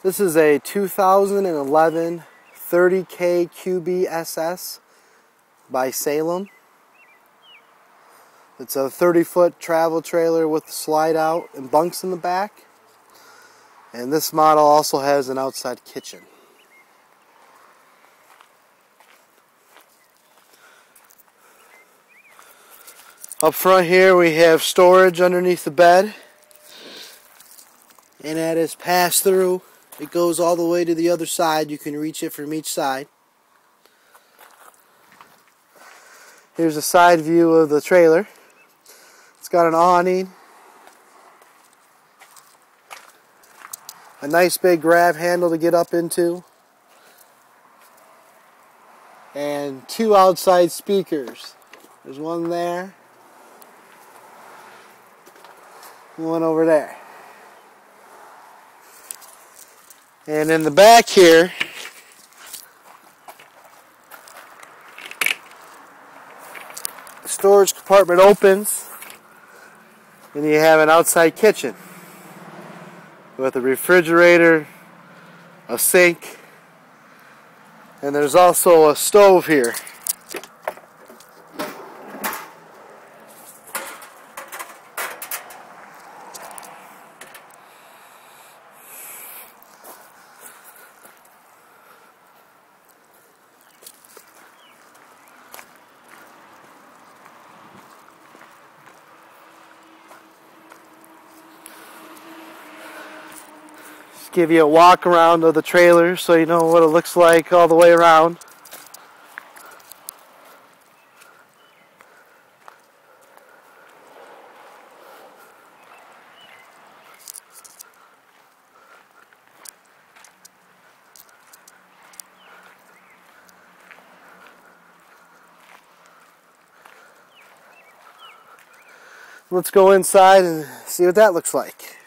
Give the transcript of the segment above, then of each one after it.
This is a 2011 30K QBSS by Salem. It's a 30 foot travel trailer with slide out and bunks in the back. And this model also has an outside kitchen. Up front here we have storage underneath the bed. And that is pass through. It goes all the way to the other side. You can reach it from each side. Here's a side view of the trailer. It's got an awning. A nice big grab handle to get up into. And two outside speakers. There's one there. One over there. And in the back here, the storage compartment opens and you have an outside kitchen with a refrigerator, a sink, and there's also a stove here. Give you a walk around of the trailer so you know what it looks like all the way around. Let's go inside and see what that looks like.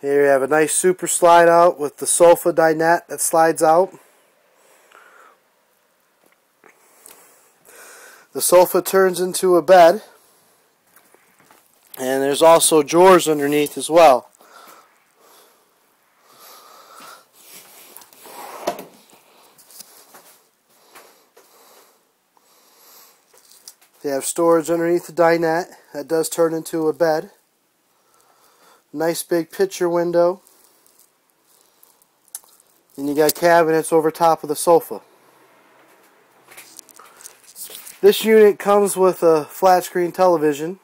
Here you have a nice super slide out with the sofa dinette that slides out. The sofa turns into a bed. And there's also drawers underneath as well. They have storage underneath the dinette that does turn into a bed. Nice big picture window. And you got cabinets over top of the sofa. This unit comes with a flat screen television.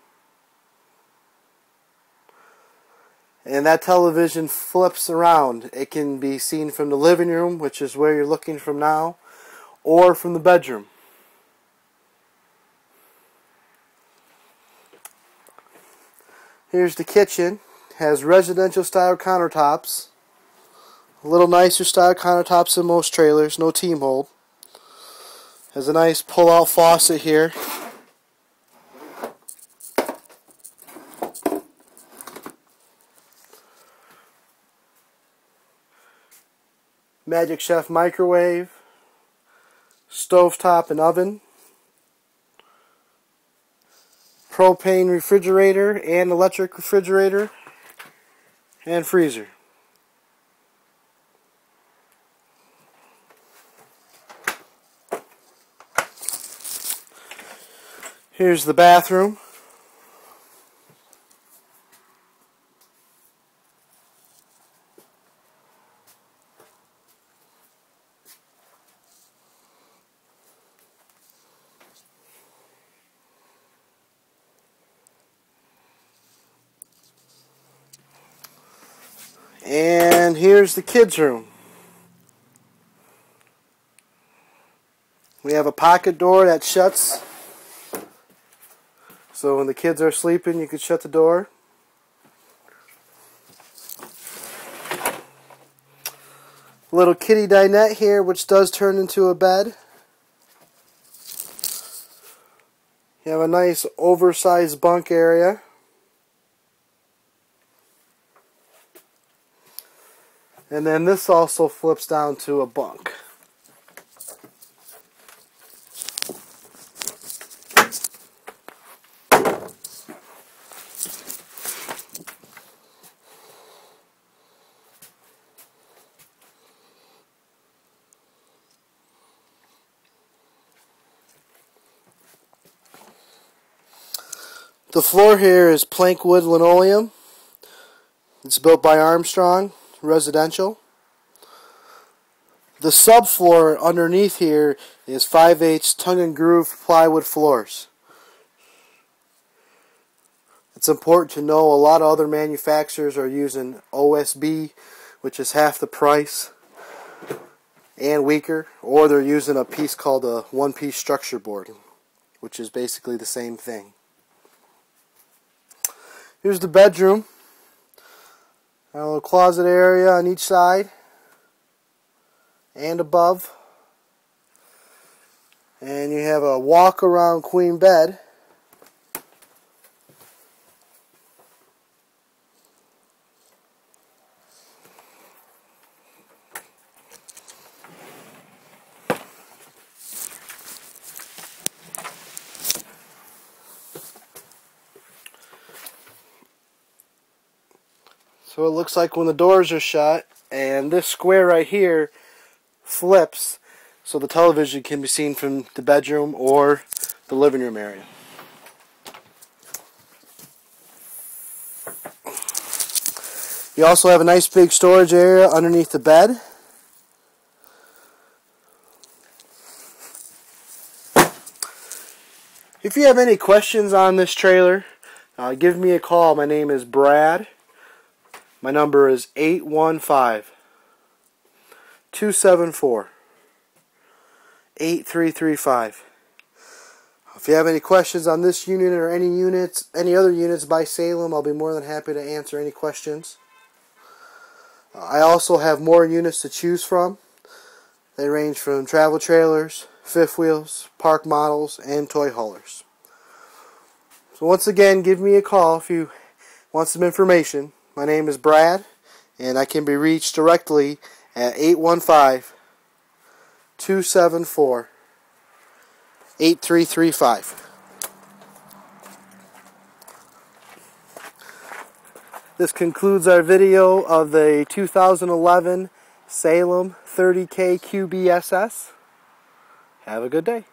And that television flips around. It can be seen from the living room, which is where you're looking from now, or from the bedroom. Here's the kitchen. Has residential style countertops. A little nicer style countertops than most trailers. No team hold. Has a nice pull out faucet here. Magic Chef microwave. Stovetop and oven. propane refrigerator and electric refrigerator and freezer. Here's the bathroom. And here's the kids' room. We have a pocket door that shuts. So when the kids are sleeping, you can shut the door. Little kitty dinette here, which does turn into a bed. You have a nice oversized bunk area. And then this also flips down to a bunk. The floor here is plank wood linoleum. It's built by Armstrong. Residential. The subfloor underneath here is 5 8 tongue and groove plywood floors. It's important to know a lot of other manufacturers are using OSB, which is half the price and weaker, or they're using a piece called a one piece structure board, which is basically the same thing. Here's the bedroom. A little closet area on each side and above. And you have a walk around queen bed. So it looks like when the doors are shut and this square right here flips so the television can be seen from the bedroom or the living room area. You also have a nice big storage area underneath the bed. If you have any questions on this trailer, uh, give me a call. My name is Brad. My number is 815 274 8335. If you have any questions on this unit or any units, any other units by Salem, I'll be more than happy to answer any questions. Uh, I also have more units to choose from. They range from travel trailers, fifth wheels, park models, and toy haulers. So once again, give me a call if you want some information. My name is Brad, and I can be reached directly at 815 274 8335. This concludes our video of the 2011 Salem 30K QBSS. Have a good day.